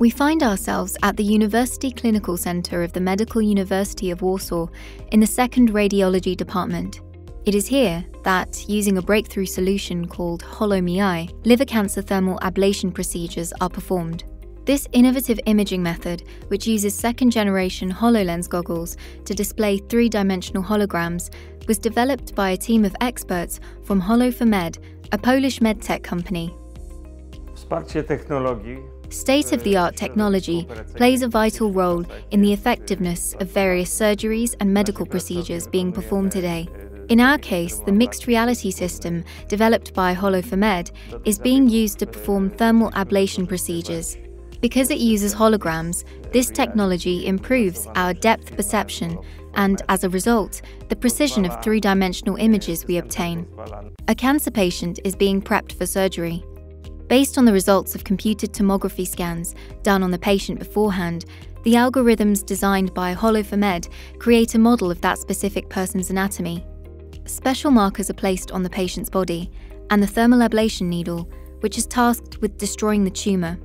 We find ourselves at the University Clinical Centre of the Medical University of Warsaw in the second radiology department. It is here that, using a breakthrough solution called HoloMI, liver cancer thermal ablation procedures are performed. This innovative imaging method, which uses second generation HoloLens goggles to display three dimensional holograms, was developed by a team of experts from Holo4Med, a Polish medtech company. State of the art technology plays a vital role in the effectiveness of various surgeries and medical procedures being performed today. In our case, the mixed reality system developed by Holo4Med is being used to perform thermal ablation procedures. Because it uses holograms, this technology improves our depth perception and, as a result, the precision of three dimensional images we obtain. A cancer patient is being prepped for surgery. Based on the results of computed tomography scans done on the patient beforehand, the algorithms designed by Holo4Med create a model of that specific person's anatomy. Special markers are placed on the patient's body, and the thermal ablation needle, which is tasked with destroying the tumour.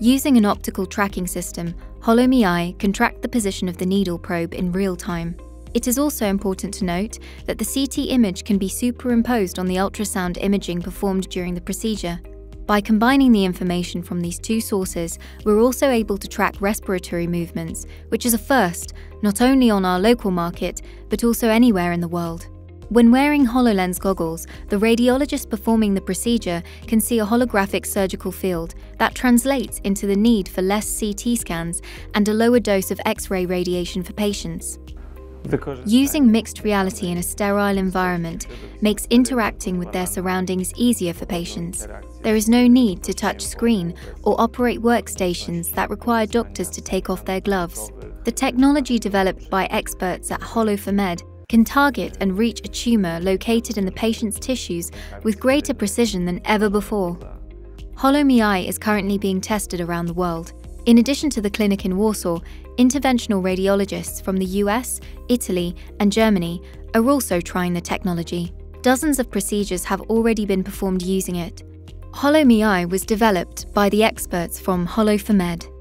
Using an optical tracking system, HoloMI can track the position of the needle probe in real time. It is also important to note that the CT image can be superimposed on the ultrasound imaging performed during the procedure. By combining the information from these two sources, we're also able to track respiratory movements, which is a first, not only on our local market, but also anywhere in the world. When wearing HoloLens goggles, the radiologist performing the procedure can see a holographic surgical field that translates into the need for less CT scans and a lower dose of X ray radiation for patients. Using mixed reality in a sterile environment makes interacting with their surroundings easier for patients. There is no need to touch screen or operate workstations that require doctors to take off their gloves. The technology developed by experts at Holo4Med can target and reach a tumour located in the patient's tissues with greater precision than ever before. HoloMI is currently being tested around the world. In addition to the clinic in Warsaw, interventional radiologists from the US, Italy, and Germany are also trying the technology. Dozens of procedures have already been performed using it. HoloMI was developed by the experts from Holo4Med.